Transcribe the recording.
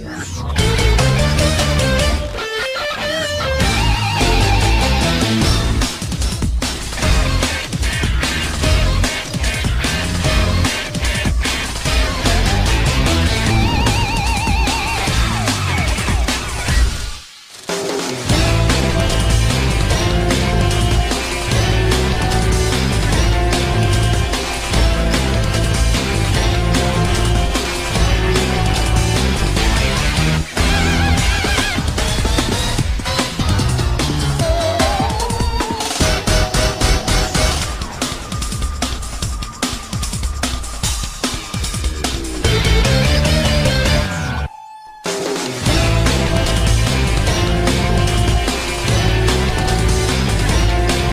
Yeah.